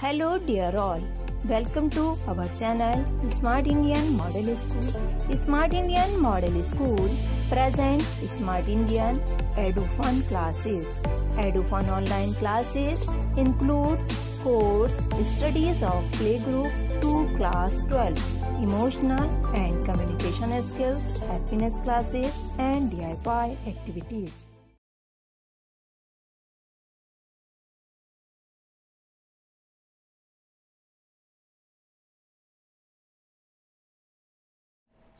Hello dear all. Welcome to our channel Smart Indian Model School. Smart Indian Model School present Smart Indian EduFun classes. EduFun online classes include course studies of playgroup to class 12, emotional and communication skills, happiness classes and DIY activities.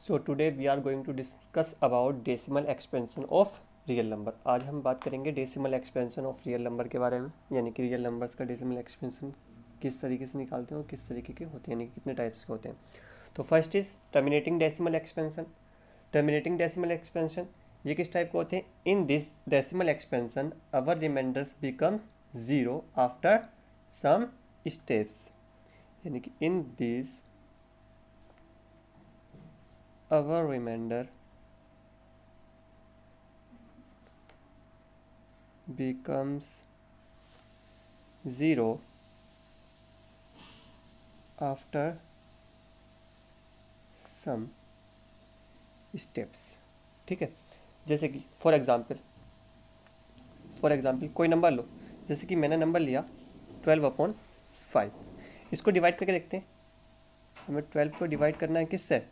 So today we are going to discuss about decimal expansion of real number आज हम बात करेंगे decimal expansion of real number के बारे में, यानी कि real numbers का डेसिमल एक्सपेंशन किस तरीके से निकालते हैं और किस तरीके के होते हैं, यानी कि कितने टाइप्स के होते हैं। तो first is terminating decimal expansion terminating decimal expansion ये किस टाइप के होते हैं? In this decimal expansion our remainders become zero after some steps यानी कि in this our remainder becomes 0 after some steps. ठीक है? जैसे कि फॉर एग्ज़ाम्पल फॉर एग्ज़ाम्पल कोई नंबर लो। जैसे कि मैंने नंबर लिया ट्वेल्व अपॉन फाइव इसको डिवाइड करके देखते हैं। हमें ट्वेल्व को डिवाइड करना है किससे?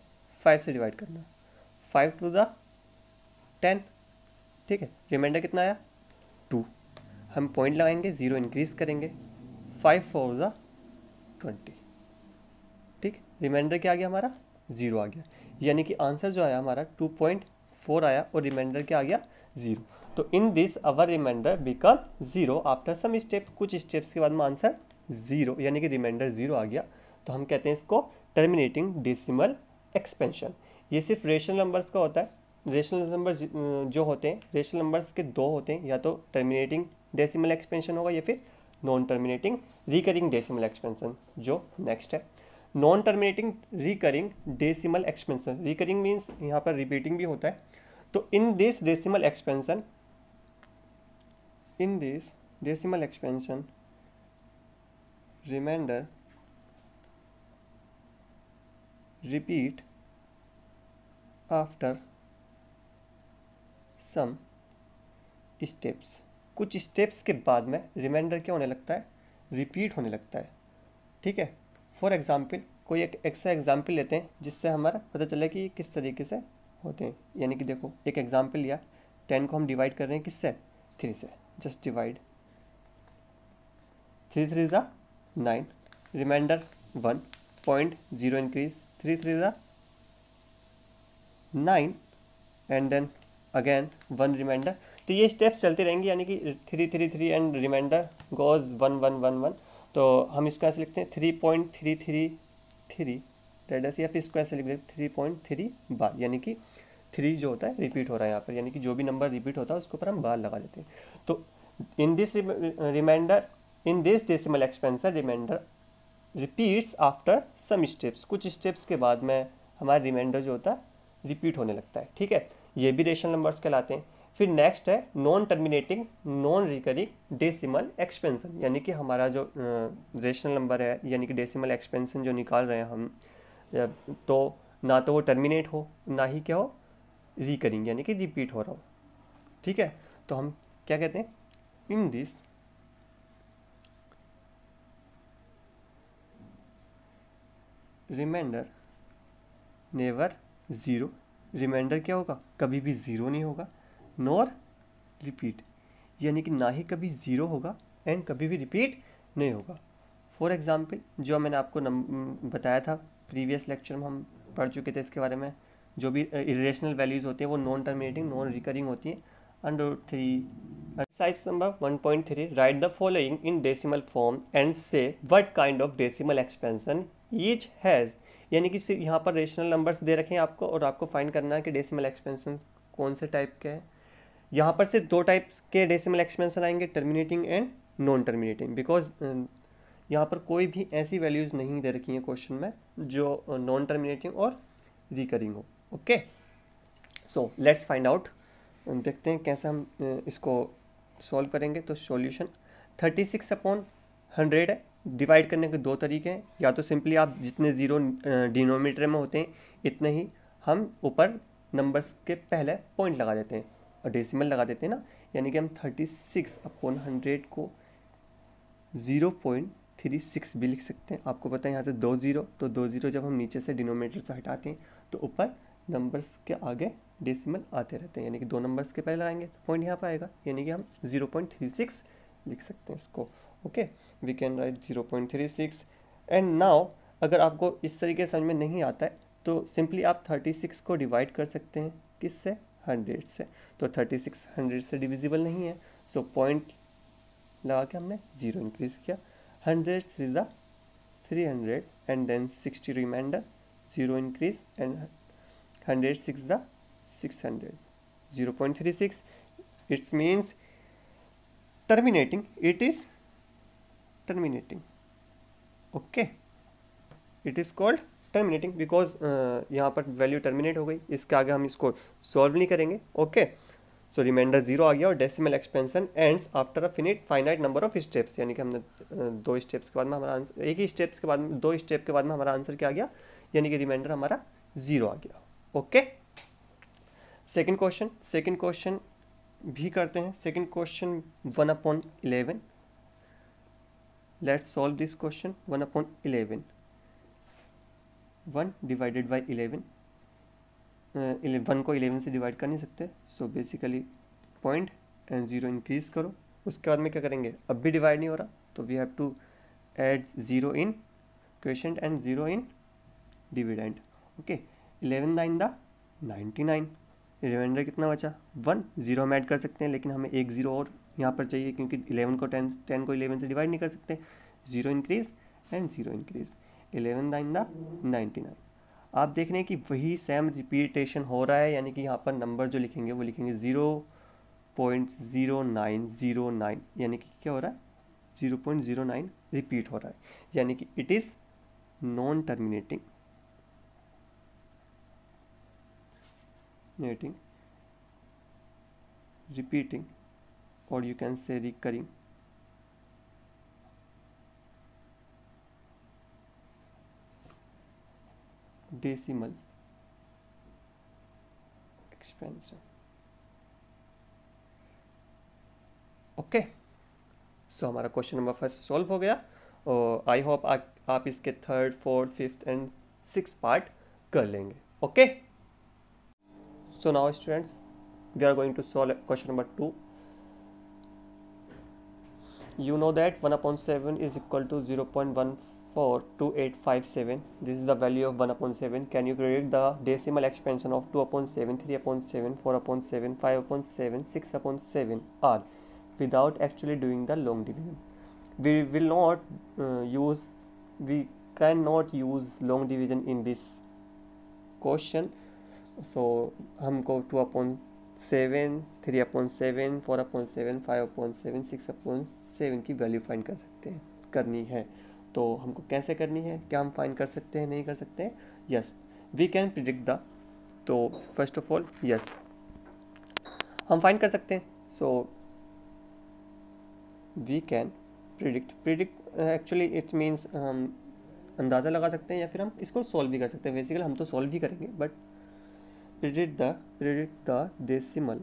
फाइव से डिवाइड करना। फाइव टू द टेन ठीक है? रिमाइंडर कितना आया? टू हम पॉइंट लगाएँगे ज़ीरो इंक्रीज करेंगे। फाइव फोर द ट्वेंटी ठीक? रिमाइंडर क्या आ गया हमारा? ज़ीरो आ गया। यानी कि आंसर जो आया हमारा टू पॉइंट फोर आया और रिमाइंडर क्या आ गया? ज़ीरो तो in this our remainder become zero after some step कुछ स्टेप्स के बाद में आंसर ज़ीरो यानी कि रिमाइंडर ज़ीरो आ गया। तो हम कहते हैं इसको टर्मिनेटिंग डेसिमल एक्सपेंशन ये सिर्फ़ रेशनल नंबर्स का होता है। रेशनल नंबर जो होते हैं रेशनल नंबर्स के दो होते हैं। या तो टर्मिनेटिंग डेसिमल एक्सपेंशन होगा या फिर non terminating recurring decimal expansion जो नेक्स्ट है। Non terminating recurring decimal expansion recurring means यहाँ पर रिपीटिंग भी होता है। तो in this decimal expansion in this decimal expansion remainder repeat after some steps. कुछ स्टेप्स के बाद में रिमाइंडर क्या होने लगता है? रिपीट होने लगता है। ठीक है? फॉर एग्ज़ाम्पल कोई एक एक्स्ट्रा एग्ज़ाम्पल लेते हैं, जिससे हमारा पता चले कि किस तरीके से होते हैं। यानी कि देखो, एक एग्ज़ाम्पल लिया टेन को हम डिवाइड कर रहे हैं किससे? थ्री से। जस्ट डिवाइड थ्री थ्री ज़ा nine remainder one point zero increase three three ज़ा nine and then again one remainder तो ये स्टेप्स चलते रहेंगे, यानी कि three three three and remainder goes one one one one तो हम इसको ऐसे लिखते हैं three point three three three radius या फिर इसको ऐसे लिख देते थ्री पॉइंट थ्री बार यानी कि थ्री जो होता है रिपीट हो रहा है यहाँ पर. यानी कि जो भी नंबर रिपीट होता है, उसके ऊपर हम बार लगा देते हैं. तो in this remainder in this decimal expansion remainder repeats after some steps कुछ स्टेप्स के बाद में हमारा रिमाइंडर जो होता है रिपीट होने लगता है, ठीक है? ये भी रेशनल नंबर्स कहलाते हैं। फिर नेक्स्ट है non terminating non recurring decimal expansion यानी कि हमारा जो रेशनल नंबर है, यानी कि डेसिमल एक्सपेंशन जो निकाल रहे हैं हम तो ना तो वो टर्मिनेट हो, ना ही क्या हो रिकरिंग यानी कि रिपीट हो रहा हो, ठीक है? तो हम क्या कहते हैं? In this reminder never zero reminder क्या होगा? कभी भी ज़ीरो नहीं होगा नॉर रिपीट यानी कि ना ही कभी ज़ीरो होगा एंड कभी भी रिपीट नहीं होगा. फॉर एग्ज़ाम्पल जो मैंने आपको बताया था प्रीवियस लेक्चर में हम पढ़ चुके थे इसके बारे में, जो भी इरेशनल वैल्यूज़ होती हैं, वो नॉन टर्मिनेटिंग नॉन रिकरिंग होती हैं under three exercise number 1.3 write the following in decimal form and say what kind of decimal expansion each has यानी कि सिर्फ़ यहाँ पर रेशनल नंबर्स दे रखे हैं आपको और आपको फाइंड करना है कि डेसिमल एक्सपेंशन कौन से टाइप के हैं। यहाँ पर सिर्फ़ दो टाइप के डेसिमल एक्सपेंशन आएँगे terminating and non terminating because यहाँ पर कोई भी ऐसी वैल्यूज़ नहीं दे रखी हैं क्वेश्चन में, जो नॉन टर्मिनेटिंग और रिकरिंग हो। Okay so let's find out देखते हैं कैसे हम इसको सॉल्व करेंगे। तो solution thirty six upon hundred है। डिवाइड करने के दो तरीके हैं। या तो सिंपली आप जितने ज़ीरो डिनोमीटर में होते हैं, इतने ही हम ऊपर नंबर्स के पहले पॉइंट लगा देते हैं। और डेसिमल लगा देते हैं ना, यानी कि हम थर्टी सिक्स अपॉन हंड्रेड को ज़ीरो पॉइंट थ्री सिक्स भी लिख सकते हैं। आपको पता है यहाँ से दो ज़ीरो तो दो ज़ीरो जब हम नीचे से डिनोमीटर से हटाते हैं तो ऊपर नंबर्स के आगे डेसिमल आते रहते हैं। यानी कि दो नंबर्स के पहले लगाएँगे तो पॉइंट यहाँ पर आएगा, यानी कि हम ज़ीरो पॉइंट थ्री सिक्स लिख सकते हैं इसको। Okay? We can write zero point three six and now अगर आपको इस तरीके समझ में नहीं आता है तो सिंपली आप थर्टी सिक्स को डिवाइड कर सकते हैं। किस से हंड्रेड से। तो थर्टी सिक्स हंड्रेड से डिविजिबल नहीं है। सो so, पॉइंट लगा के हमने ज़ीरो इंक्रीज़ किया। Hundred three the three hundred and then sixty reminder zero increase and hundred six the six hundred zero point three six it's means terminating. It is okay? It is called terminating because uh, यहाँ पर value terminate हो गई। इसके आगे हम इसको solve नहीं करेंगे। ओके सो रिमाइंडर ज़ीरो आ गया और decimal expansion ends after a finite finite number of steps यानी कि हमने दो स्टेप्स के बाद में हमारा आंसर एक ही स्टेप्स के बाद में दो स्टेप के बाद में हमारा आंसर क्या आ गया? यानी कि रिमाइंडर हमारा ज़ीरो आ गया। Okay second question second question भी करते हैं। Second question one upon eleven let's solve this question one upon eleven one divided by eleven one को इलेवन से डिवाइड कर नहीं सकते। So basically point and zero increase करो। उसके बाद में क्या करेंगे? अब भी डिवाइड नहीं हो रहा तो we have to add zero in question and zero in dividend okay eleven nine the ninety nine reminder कितना बचा? वन ज़ीरो हम ऐड कर सकते हैं, लेकिन हमें एक ज़ीरो और यहाँ पर चाहिए क्योंकि इलेवन को टेन टेन को इलेवन से डिवाइड नहीं कर सकते। Zero increase and zero increase eleven nine the ninety nine आप देख रहे हैं कि वही सेम रिपीटेशन हो रहा है, यानी कि यहाँ पर नंबर जो लिखेंगे, वो लिखेंगे zero point zero nine zero nine यानी कि क्या हो रहा है? Zero point zero nine repeat हो रहा है। यानी कि it is non terminating repeating. Or you can say recurring decimal expansion okay सो हमारा क्वेश्चन नंबर फ़र्स्ट सॉल्व हो गया और आई होप आप इसके third fourth fifth and six part कर लेंगे okay so now students we are going to solve question number 2 you know that 1 upon 7 is equal to 0.142857 this is the value of 1 upon 7 can you predict the decimal expansion of 2 upon 7 3 upon 7 4 upon 7 5 upon 7 6 upon 7 r without actually doing the long division we will not uh, use we cannot use long division in this question so हमको two upon seven three upon seven four upon seven five upon seven six upon seven की value find कर सकते हैं, करनी है। तो हमको कैसे करनी है? क्या हम फाइंड कर सकते हैं, नहीं कर सकते हैं? Yes we can predict the तो फ़र्स्ट ऑफ़ ऑल यस हम फाइंड कर सकते हैं। So we can predict predict actually it means हम अंदाज़ा लगा सकते हैं या फिर हम इसको सॉल्व भी कर सकते हैं। बेसिकली हम तो सॉल्व ही करेंगे but predict the, predict the decimal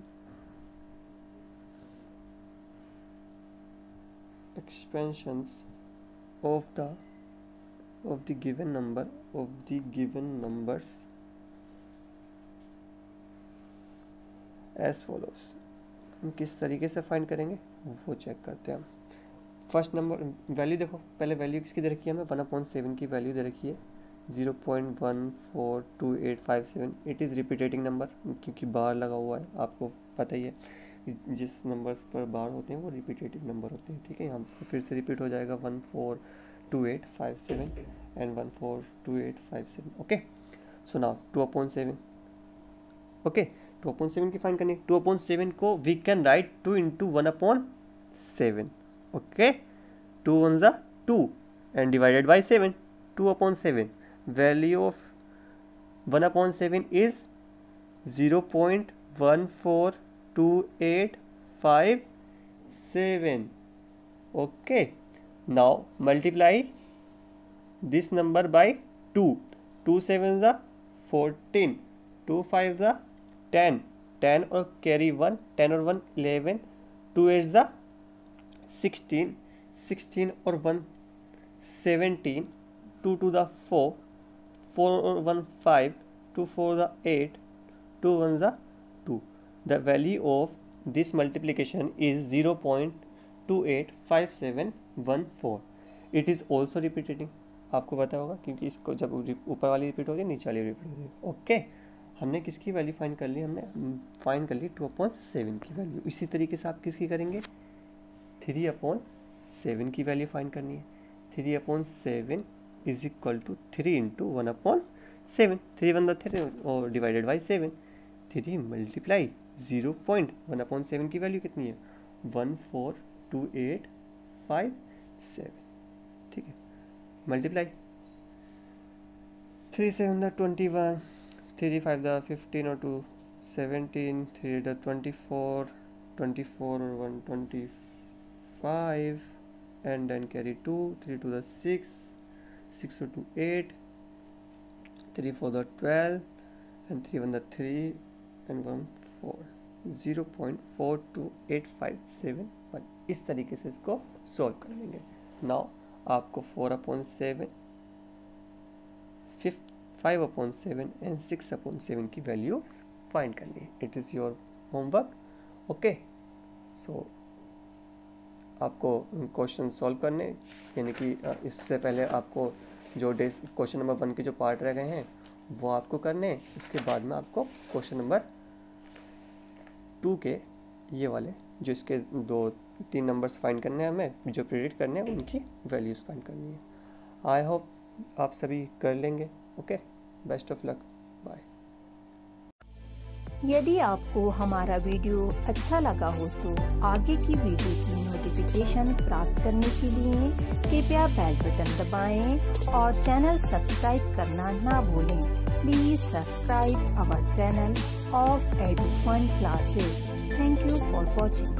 expansions of the of the given number, of the given numbers as follows. हम किस तरीके से फाइंड करेंगे? वो चेक करते हैं हम। फ़र्स्ट नंबर वैल्यू देखो। पहले वैल्यू किसकी दे रखी है हमें? वन अपॉइंट सेवन की वैल्यू दे रखी है। Zero point one four two eight five seven it is repeating number क्योंकि बार लगा हुआ है, आपको पता ही है। जिस नंबर्स पर बार होते हैं वो रिपीटेटिव नंबर होते हैं, ठीक है? यहाँ पर फिर से रिपीट हो जाएगा one four two eight five seven and one four two eight five seven, okay? So now two upon seven okay? Two upon seven की फाइन करनी है। टू अपॉइंट सेवन को we can write two into one upon seven okay? Two one ज two and divided by seven two upon seven value of one upon seven is zero point one four 2857 okay. Now multiply this number by 2 2 seven the 14 2 five the 10 10 or carry 1 10 or 1 11 2 eight are 16 16 or 1 17 2 to the 4 4 or 1 5 2 4 the 8 2 1 the this multiplication is zero point two eight five seven one four it is also repeating आपको पता होगा, क्योंकि इसको जब ऊपर वाली repeat होती है, नीचे वाली रिपीट है। ओके हमने किसकी वैल्यू फाइंड कर ली? हमने फाइंड कर ली टू अपॉइंट सेवन की वैल्यू इसी तरीके से आप किसकी करेंगे? थ्री अपॉन सेवन की वैल्यू फाइंड करनी है। Three upon seven is equal to three into one upon seven three one the three और divided by seven three multiply zero point one upon seven की वैल्यू कितनी है? One four two eight five seven. ठीक है। Multiply. Three seven the twenty one, three five the fifteen और two seventeen three the twenty four twenty four और one twenty five, and then carry 2 3 to the 6 6 to 2 8 3 4 the 12 and 3 1 the 3 and 1 4 0.428571 इस तरीके से इसको solve कर लेंगे। Now, आपको four upon seven five upon seven and six upon seven की values find करनी है। It is your homework, okay? So, आपको क्वेश्चन सॉल्व करने, यानी कि इससे पहले आपको जो डे, क्वेश्चन नंबर वन के जो पार्ट रह गए हैं, वो आपको करने, उसके बाद में आपको क्वेश्चन नंबर टू के ये वाले, जो इसके दो, तीन नंबर्स फाइंड करने हैं हमें, जो प्रिडिक्ट करने हैं, उनकी वैल्यूज़ फाइंड करनी है। आई होप आप सभी कर लेंगे okay best of luck bye यदि आपको हमारा वीडियो अच्छा लगा हो तो आगे की वीडियो की नोटिफिकेशन प्राप्त करने के लिए कृपया बेल बटन दबाएँ और चैनल सब्सक्राइब करना ना भूलें। Please subscribe our channel of Edu Fund Classes. Thank you for watching.